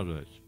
Amazonas.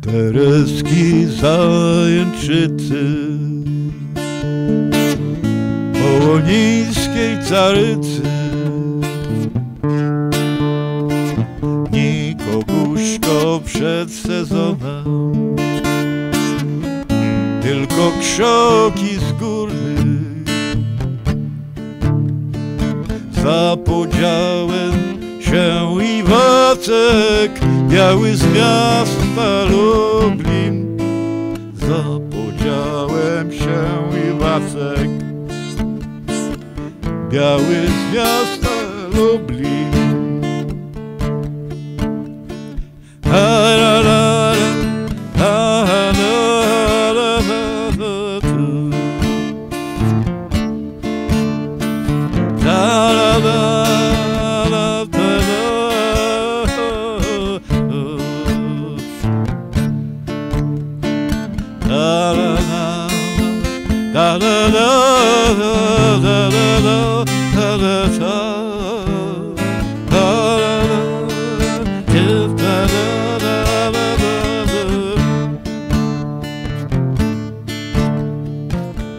Tereski zajęczycy. Połonińskiej carycy. Nikoguśko przed sezonem. Tylko krzoki z góry. Za podziałem się i Wacek Biały z miasta Lublin. Za podziałem się i Wacek Biały z miasta Lublin Da, da, da, da, da, da. Da, da, da, da.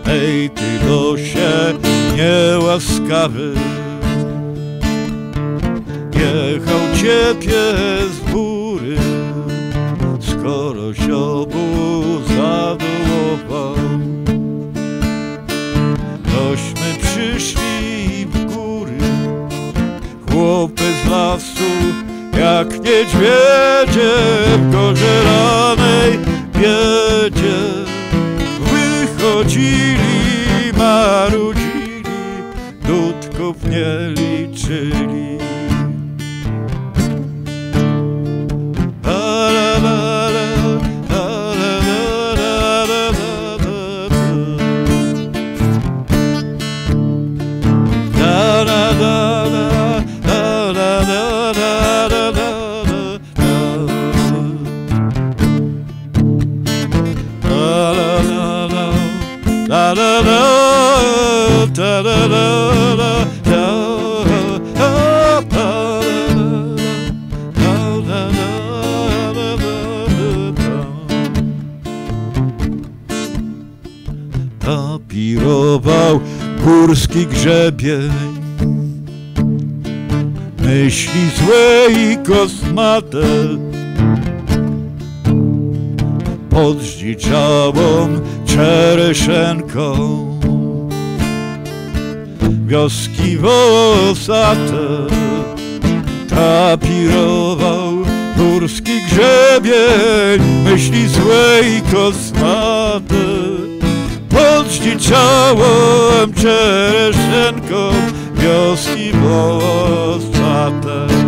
Ej, niełaskawy Jechał cię pies góry Skoro siobu zadołował jak niedźwiedzie W korzelanej biedzie. Wychodzili, da da da da da da da Napirował górski grzebień. Myśli złe i kosmate. Pod zdziczałą czereszenką Wioski włosate Tapirował górski grzebień Myśli złe i kosmate pod zdziczałą czereszenką wioski włosate.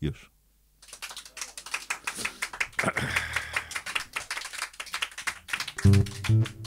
Już. Thank